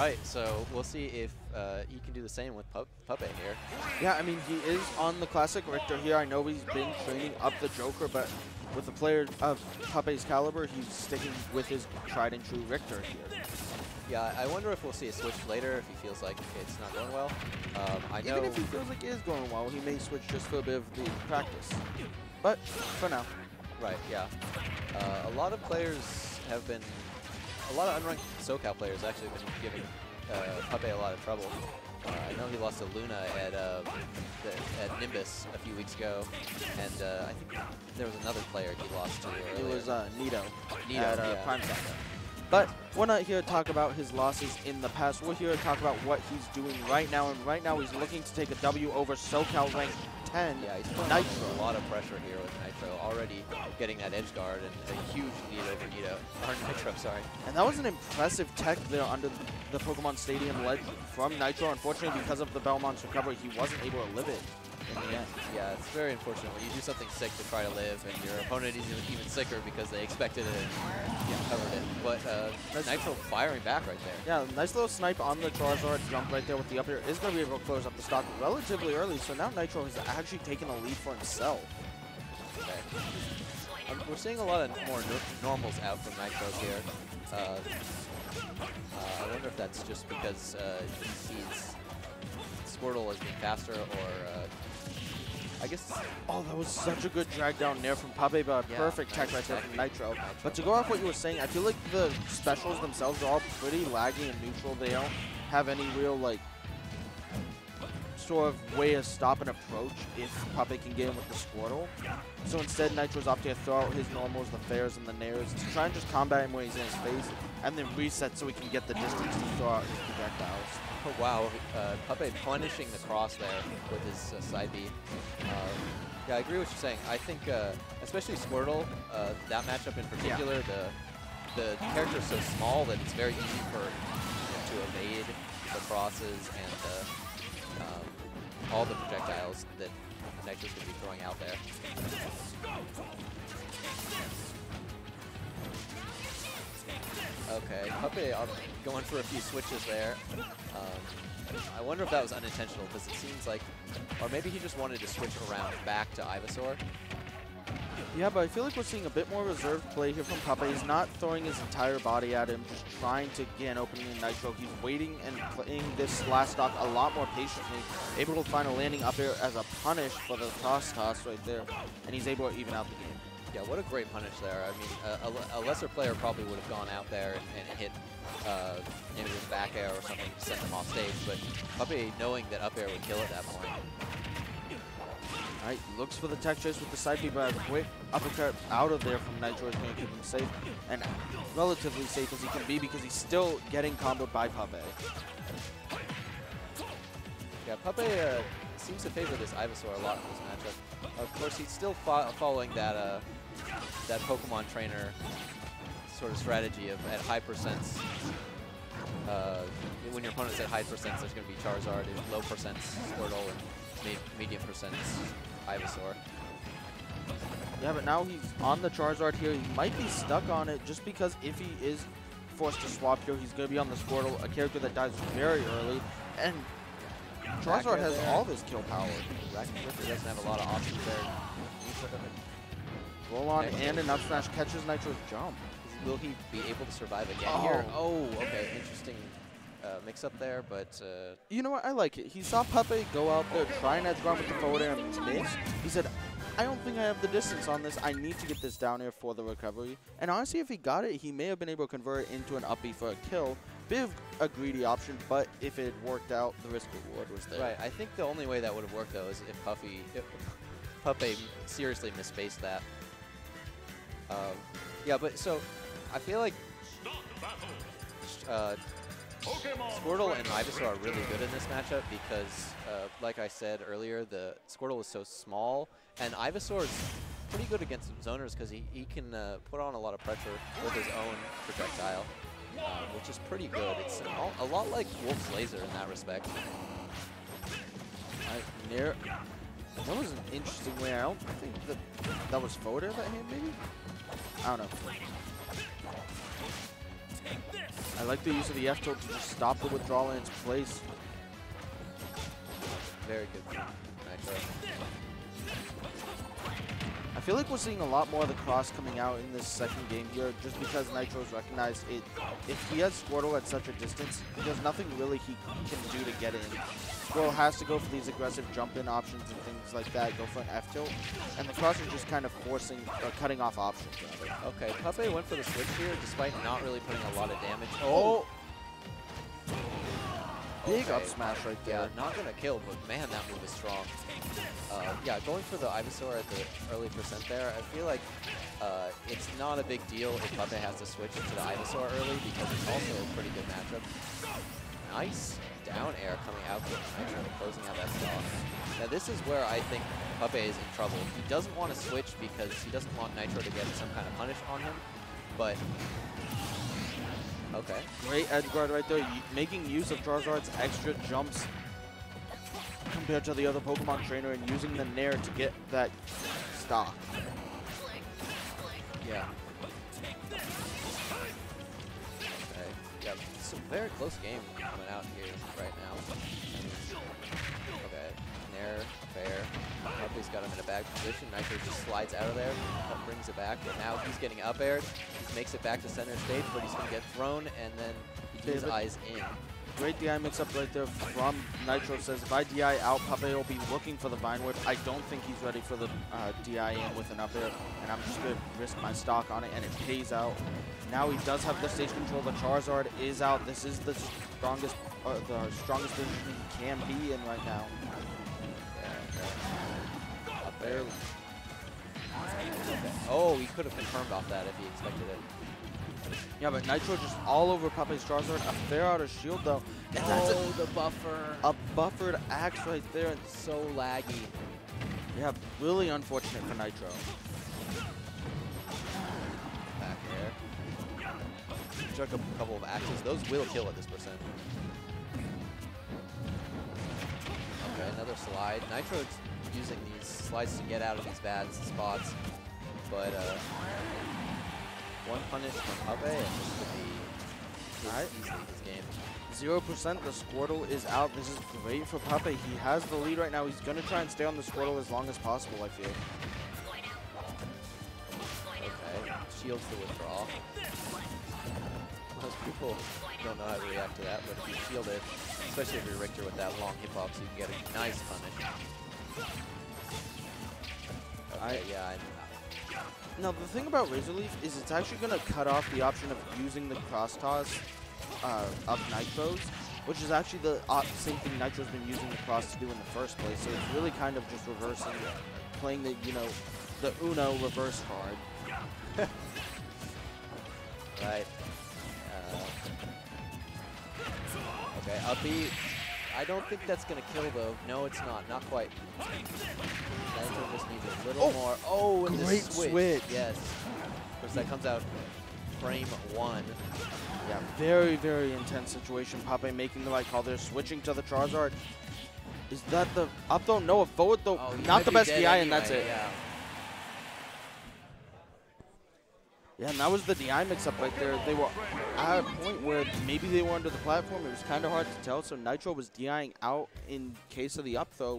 Right, so we'll see if uh, he can do the same with Pup Puppeh here. Yeah, I mean, he is on the classic Richter here. I know he's been training up the Joker, but with a player of Puppeh's caliber, he's sticking with his tried and true Richter here. Yeah, I wonder if we'll see a switch later if he feels like it's not going well. Um, I know. Even if he feels like it is going well, he may switch just for a bit of the practice. But for now. Right, yeah. Uh, a lot of players have been, a lot of unranked SoCal players actually have been giving uh, a lot of trouble. Uh, I know he lost to Luna at uh, the, at Nimbus a few weeks ago, and uh, I think there was another player he lost to It was uh, Nito, Nito, at uh, yeah. Prime Saga. But we're not here to talk about his losses in the past. We're here to talk about what he's doing right now. And right now he's looking to take a W over SoCal rank 10. Yeah, he's putting Nitro. a lot of pressure here with Nitro, already getting that edge guard and a huge lead over Nito, or Nitro, sorry. And that was an impressive tech there under the Pokemon Stadium led from Nitro. Unfortunately, because of the Belmont's recovery, he wasn't able to live it in the end. Yeah, it's very unfortunate when you do something sick to try to live, and your opponent is even- sicker because they expected it and covered it. But uh, Nitro firing back right there. Yeah, nice little snipe on the Charizard jump right there with the up air. Is going to be able to close up the stock relatively early, so now Nitro has actually taken a lead for himself. Okay. Um, we're seeing a lot of more nor- normals out from Nitro here. Uh, uh, I wonder if that's just because uh, he sees Squirtle as being faster, or uh, I guess Oh, that was such a good drag down there from Puppeh, but Yeah, perfect tech right there from Nitro. Nitro. But to go off what you were saying, I feel like the specials themselves are all pretty laggy and neutral. They don't have any real, like, sort of way to stop an approach if Puppeh can get in with the Squirtle. So instead, Nitro's opting to throw out his normals, the fairs, and the nairs to try and just combat him when he's in his face, and then reset so he can get the distance to throw out his projectiles. Oh, wow, uh, Puppeh punishing the cross there with his uh, side B. Uh, yeah, I agree with what you're saying. I think, uh, especially Squirtle, uh, that matchup in particular, the the character is so small that it's very easy for him to evade the crosses and uh, um, all the projectiles that Nitro's going to be throwing out there. Okay, Puppeh going for a few switches there. Um, I wonder if that was unintentional because it seems like, or maybe he just wanted to switch around back to Ivysaur. Yeah, but I feel like we're seeing a bit more reserved play here from Papa. He's not throwing his entire body at him, just trying to an opening in Nitro. He's waiting and playing this last stock a lot more patiently, able to find a landing up there as a punish for the cross toss right there, and he's able to even out the game. Yeah, what a great punish there. I mean, a, a lesser player probably would have gone out there and, and hit uh, maybe with back air or something to send them off stage, but Puppeh knowing that up air would kill at that point. All right, looks for the tech chase with the side B, but a quick uppercut out of there from Nitro is going to keep him safe, and relatively safe as he can be because he's still getting comboed by Puppeh. Yeah, Puppeh uh, seems to favor this Ivysaur a lot in this matchup. Of course, he's still fo following that uh, that Pokemon trainer sort of strategy of at high percents. Uh, when your opponent's at high percents, there's going to be Charizard, and low percents Squirtle, and medium percents Ivysaur. Yeah, but now he's on the Charizard here. He might be stuck on it just because if he is forced to swap here, he's going to be on the Squirtle, a character that dies very early. And Charizard has there. all of his kill power. Racket doesn't have a lot of options there. Roll on and an up smash catches Nitro's jump. Will he be able to survive again Oh. here? Oh, okay, interesting uh, mix-up there, but uh, You know what? I like it. He saw Pepe go out there, try and edge guard with the forward air and miss. He said, I don't think I have the distance on this. I need to get this down air for the recovery. And honestly, if he got it, he may have been able to convert it into an up B for a kill. Bit of a greedy option, but if it worked out, the risk reward was there. Right. I think the only way that would have worked though is if Puffy, if Puppeh seriously misspaced that. Um, yeah, but so I feel like uh, Squirtle and Ivysaur are really good in this matchup because, uh, like I said earlier, the Squirtle is so small, and Ivysaur is pretty good against zoners because he, he can uh, put on a lot of pressure with his own projectile, um, which is pretty good. It's a lot like Wolf's Laser in that respect. Right, near. That was an interesting way. out. I don't think that that was forward that hit, maybe? I don't know. Like the use of the F tilt to just stop the withdrawal in its place. Very good. Nitro. I feel like we're seeing a lot more of the cross coming out in this second game here, just because Nitro's recognized it. If he has Squirtle at such a distance, there's nothing really he can do to get in. Squirtle has to go for these aggressive jump-in options and things like that, go for an F-tilt, and the cross is just kind of forcing, or cutting off options, rather. Okay, Puppeh went for the switch here despite not really putting a lot of damage. Oh! Big Okay. up smash right Yeah, there. not gonna kill, but man, that move is strong. Uh, yeah, going for the Ivysaur at the early percent there, I feel like uh, it's not a big deal if Puppeh has to switch to the Ivysaur early because it's also a pretty good matchup. Nice down air coming out with Nitro closing out that stock. Now this is where I think Puppeh is in trouble. He doesn't want to switch because he doesn't want Nitro to get some kind of punish on him, but okay. Great edge guard right there, making use of Charizard's extra jumps compared to the other Pokemon trainer and using the Nair to get that stock. Yeah. Okay. Yeah, it's a very close game coming out here right now. Okay. Nair, fair. Puppeh's got him in a bad position. Nitro just slides out of there, up brings it back, but now he's getting up aired. He makes it back to center stage, but he's going to get thrown, and then his eyes in. Great DI mix-up right there from Nitro. Says, if I DI out, Puppeh will be looking for the Vine Whip. I don't think he's ready for the uh, DI in with an up air, and I'm just going to risk my stock on it, and it pays out. Now he does have the stage control. The Charizard is out. This is the strongest uh, the strongest position he can be in right now. Yeah, okay. Up air. Oh, he could have confirmed off that if he expected it. Yeah, but Nitro just all over Puppeh's Charizard. A fair out of shield, though. And that's oh, the buffer. a, a buffered axe right there. And so laggy. yeah, really unfortunate for Nitro. Back air. Chuck a couple of axes. Those will kill at this percent. Okay, another slide. Nitro's using these slides to get out of these bad spots. But uh, one punish from Abe and this could be Alright. easily his game. Zero percent. The Squirtle is out. This is great for Puppeh. He has the lead right now. He's gonna try and stay on the Squirtle as long as possible. I feel. Okay, shields the withdrawal. Most people don't know how to react to that, but if you shield it, especially if you're Richter with that long hitbox, you can get a nice punish. Okay, I- yeah, and Now the thing about Razor Leaf is it's actually gonna cut off the option of using the cross toss uh, of Nitros, which is actually the same thing Nitro's been using the cross to do in the first place. So it's really kind of just reversing, playing the you know, the Uno reverse card. right. Uh, okay, uppy. I don't think that's gonna kill though. No, it's not. Not quite. Nitro just needs a little Oh, more. Oh, and great the switch. switch. Yes. Of course, that comes out frame one. Yeah, very, very intense situation. Puppeh making the right call there, switching to the Charizard. Is that the up throw? No, a forward throw. Oh, Not the be best DI, and that's it. Yeah. Yeah, and that was the DI mix-up right there. They were at a point where maybe they were under the platform. It was kind of hard to tell, so Nitro was DIing out in case of the up throw,